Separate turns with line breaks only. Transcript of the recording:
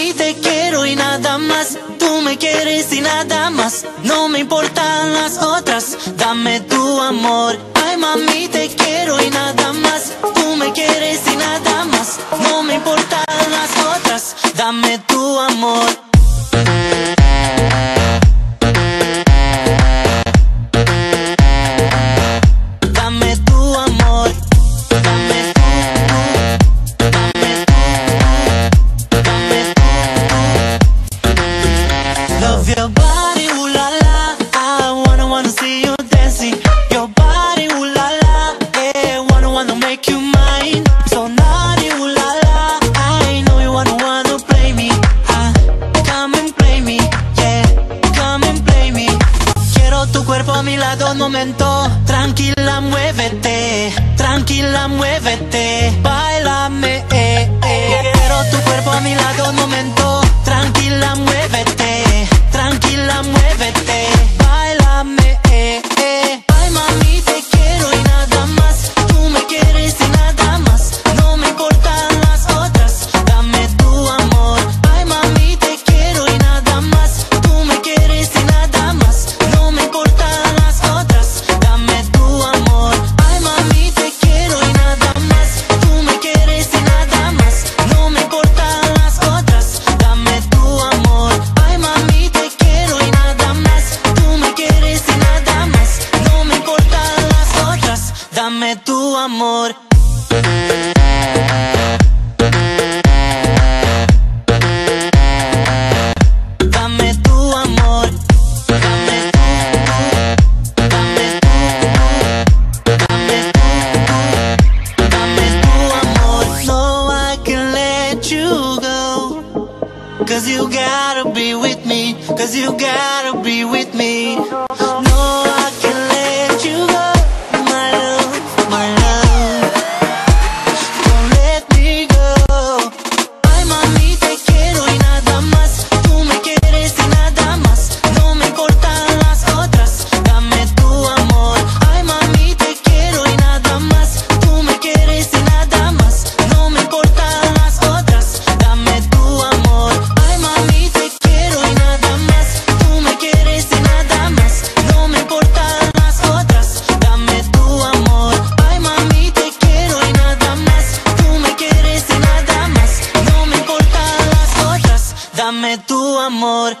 mami, te quiero y nada más. Tú me quieres y nada más. No me importan las otras. Dame tu amor. Ay, mami, te quiero y nada más. Tú me quieres y nada más. No me importan mine. So naughty. I know you wanna wanna play me. Come and play me, yeah. Come and play me. Quiero tu cuerpo a mi lado un momento. Tranquila, muévete. Tranquila, muévete. Bailame, eh, eh. Quiero tu cuerpo a mi lado un momento. Let you go. Cause you gotta be with me, cause you gotta be with me. dame tu amor.